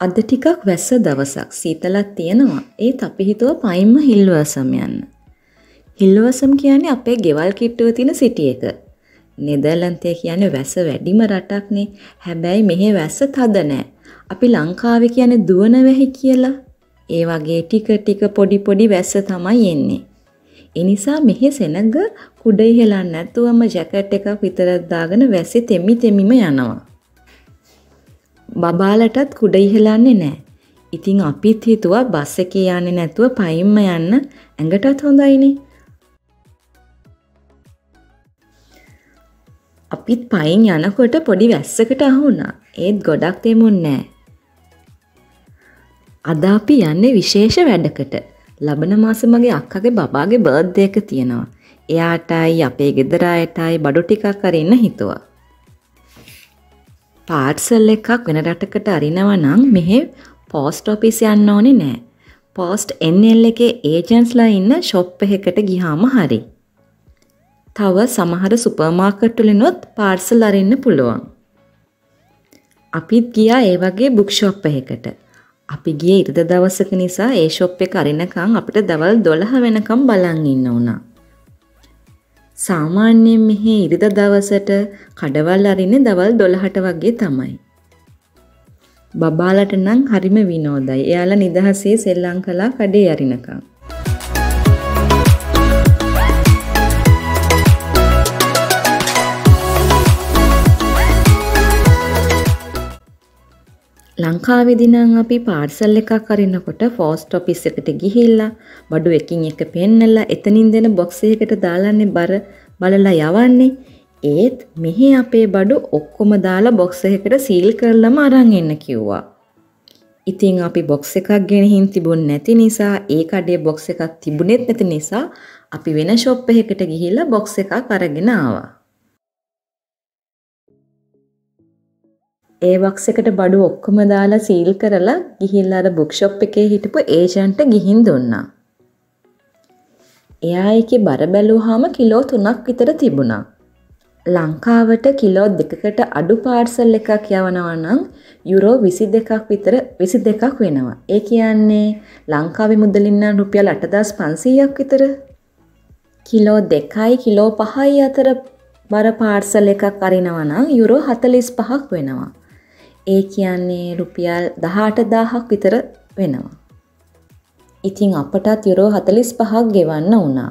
අද ටිකක් වැස්ස දවසක් සීතලක් තියෙනවා. ඒත් අපි හිතුවා පයින්ම හිල්වසම් යන්න. හිල්වසම් කියන්නේ අපේ ගෙවල් කිට්ටුව තියෙන සිටි එක. නෙදර්ලන්තය කියන්නේ වැස්ස වැඩිම රටක්නේ. හැබැයි මෙහි වැස්ස තද නෑ. අපි ලංකාවේ කියන්නේ දුවන වැහි කියලා. ඒ වගේ ටික ටික පොඩි පොඩි වැස්ස තමයි එන්නේ. ඒ නිසා මෙහි සෙනඟ කුඩ ඉහලන්න නැතුවම ජැකට් එකක් විතරක් දාගෙන වැස්සේ තෙමි තෙමිම යනවා. බබාලටත් කුඩ ඉහලන්නේ නැහැ. ඉතින් අපිත් හිතුවා බස් එකේ යන්නේ නැතුව පයින්ම යන්න ඇඟටත් හොඳයිනේ. අපිත් පයින් යනකොට පොඩි වැස්සකට අහු වුණා. ඒත් ගොඩක් දෙමුන්නේ නැහැ. අද අපි යන්නේ විශේෂ වැඩකට. ලබන මාසේ මගේ අක්කගේ බබාගේ බර්ත්ඩේ එක තියෙනවා. එයාටයි අපේ ගෙදර අයටයි බඩු ටිකක් අරින්න හිතුවා. පාර්සල් එකක් වෙන රටකට අරිනවා නම් මෙහෙ පෝස්ට් ඔෆිස් යන්න ඕනේ නෑ. පෝස්ට් NL එකේ ඒජන්ට්ස්ලා ඉන්න ෂොප් එකකට ගියාම හරි. තව සමහර සුපර් මාකට් වලිනුත් පාර්සල් අරින්න පුළුවන්. අපිත් ගියා ඒ වගේ බුක් ෂොප් එකකට. අපි ගියේ ඉරිද දවසක නිසා ඒ ෂොප් එක අරිනකම් අපිට දවල් 12 වෙනකම් බලන් ඉන්න වුණා. සාමාන්‍යයෙන් මෙහි ඉරිද දවසට කඩවල් අරින්නේ දවල් 12ට වගේ තමයි. බබාලට නම් හරිම විනෝදයි. එයාලා නිදහසේ සෙල්ලම් කළා කඩේ අරිනකම්. ලංකාවේදී නම් අපි පාර්සල් එකක් අරිනකොට පෝස්ට් ඔෆිස් එකට ගිහිල්ලා බඩු එකින් එක පෙන්නලා එතනින් දෙන බොක්ස් එකකට දාලානේ බර බලලා යවන්නේ. ඒත් මෙහි අපේ බඩු ඔක්කොම දාලා බොක්ස් එකකට සීල් කරලම අරන් එන්න කිව්වා. ඉතින් අපි බොක්ස් එකක් ගෙනihin තිබුණ නැති නිසා ඒ කඩේ බොක්ස් එකක් තිබුණෙත් නැති නිසා අපි වෙන ෂොප් එකකට ගිහිල්ලා බොක්ස් එකක් අරගෙන ආවා. ඒ බොක්ස් එකට බඩු ඔක්කොම දාලා සීල් කරලා ගිහිල්ලා අර බුක් ෂොප් එකේ හිටපු ඒජන්ට් ගිහින් දුන්නා. එයා ඒකේ බර බැලුවාම කිලෝ 3ක් විතර තිබුණා. ලංකාවට කිලෝ දෙකකට අඩු පාර්සල් එකක් යවනවා නම් යුරෝ 22ක් විතර 22ක් වෙනවා. ඒ කියන්නේ ලංකාවේ මුදලින් නම් රුපියල් 8500ක් විතර. කිලෝ 2යි කිලෝ 5යි අතර බර පාර්සල් එකක් අරිනවා නම් යුරෝ 45ක් වෙනවා. ඒ කියන්නේ රුපියල් 18000ක් විතර වෙනවා. ඉතින් අපටත් යුරෝ 45ක් ගෙවන්න වුණා.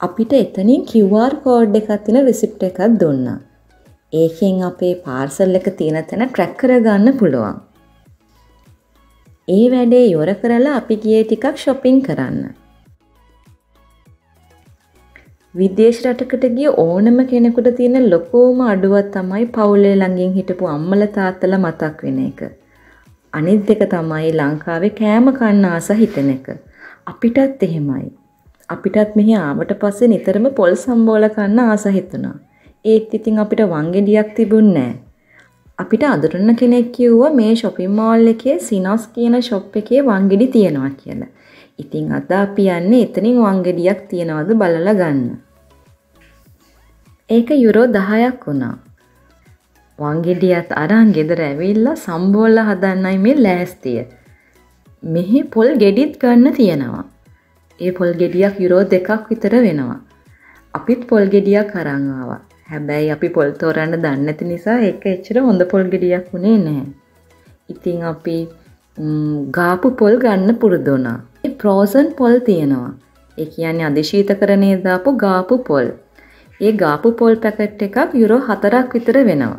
අපිට එතනින් QR කෝඩ් එකක් තියෙන රිසිප්ට් එකක් දුන්නා. ඒකෙන් අපේ පාර්සල් එක තියෙන තැන ට්‍රැක් කරගන්න පුළුවන්. ඒ වැඩේ ඉවර කරලා අපි ගියේ ටිකක් shopping කරන්න. විදේශ රටකට ගිය ඕනම කෙනෙකුට තියෙන ලොකෝම අඩුවක් තමයි පවුලේ ළඟින් හිටපු අම්මල තාත්තලා මතක් වෙන එක. අනිත් දෙක තමයි ලංකාවේ කෑම කන්න ආස හිතෙන එක. අපිටත් එහෙමයි. අපිටත් මෙහි ආවට පස්සේ නිතරම පොල් සම්බෝල කන්න ආස හිතුණා. ඒත් ඉතින් අපිට වංගෙඩියක් තිබුණේ නැහැ. අපිට අඳුරන කෙනෙක් කිව්වා මේ shopping mall එකේ සිනොස් කියන shop එකේ වංගෙඩි තියෙනවා කියලා. ඉතින් අද අපි යන්නේ එතනින් වංගෙඩියක් තියනවද බලලා ගන්න. ඒක යුරෝ 10ක් වුණා. වංගෙඩියත් අරන් ගෙදර ඇවිල්ලා සම්බෝල හදන්නයි මේ ලෑස්තිය. මෙහි පොල් ගෙඩිත් ගන්න තියෙනවා. ඒ පොල් ගෙඩියක් යුරෝ දෙකක් විතර වෙනවා. අපිත් පොල් ගෙඩියක් අරන් ආවා. හැබැයි අපි පොල් තෝරන්න දන්නේ නැති නිසා ඒක එච්චර හොඳ පොල් ගෙඩියක් වුණේ නැහැ. ඉතින් අපි ගාපු පොල් ගන්න පුරුදු වුණා. ප්‍රෝසන් පොල් තියෙනවා. ඒ කියන්නේ අධිශීතකරණය දාපු ගාපු පොල්. ඒ ගාපු පොල් පැකට් එකක් යුරෝ 4ක් විතර වෙනවා.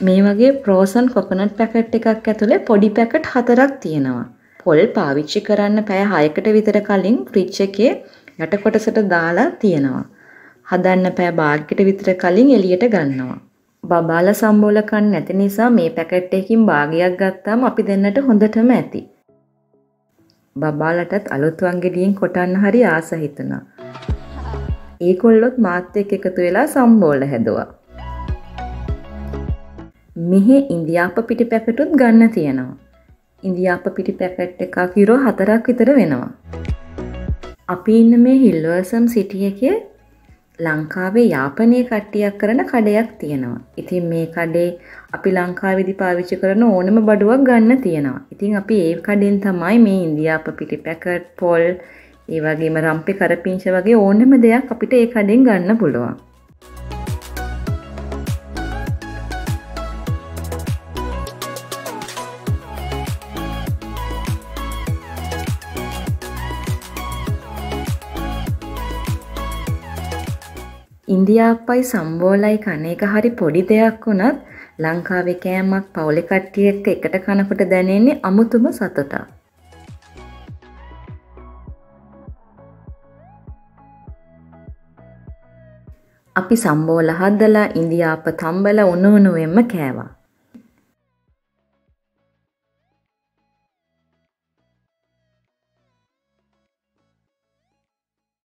මේ වගේ ප්‍රෝසන් කොකනට් පැකට් එකක් ඇතුලේ පොඩි පැකට් 4ක් තියෙනවා. පොල් පාවිච්චි කරන්න පැය 6කට විතර කලින් ෆ්‍රිජ් එකේ යට කොටසට දාලා තියෙනවා. හදන්න පැය භාගයකට විතර කලින් එළියට ගන්නවා. බබාලා සම්බෝල කන්න නැති නිසා මේ පැකට් එකකින් භාගයක් ගත්තාම අපි දෙන්නට හොඳටම ඇති. බබාලටත් අලුත් වංගෙඩියෙන් කොටන්න හරි ආස හිතුණා. ඒකොල්ලොත් මාත් එක්ක එකතු වෙලා සම්බෝල හැදුවා. මෙහි ඉන්දියාප පිටි පැකටුත් ගන්න තියෙනවා. ඉන්දියාප පිටි පැකට් එකක් යුරෝ හතරක් විතර වෙනවා. අපි ඉන්න මේ හිල්වර්සම් සිටිය එකේ ලංකාවේ යාපනය කට්ටියක් කරන කඩයක් තියෙනවා. ඉතින් මේ කඩේ අපි ලංකාවේදී පාවිච්චි කරන ඕනම බඩුවක් ගන්න තියෙනවා. ඉතින් අපි ඒ කඩෙන් තමයි මේ ඉන්දියාප පිටි පැකට් පොල් ඒ වගේම රම්පේ කරපිංච වගේ ඕනම දෙයක් අපිට ඒ කඩෙන් ගන්න පුළුවන්. ඉන්දියාප්පයි සම්බෝලයි කන එක හරි පොඩි දෙයක් වුණත් ලංකාවේ කෑමක් පවුලේ කට්ටිය එක්ක එකට කනකොට දැනෙන්නේ අමුතුම සතුටක්. අපි සම්බෝල හදලා ඉන්දියාප තම්බල උණු උණුවෙන්ම කෑවා.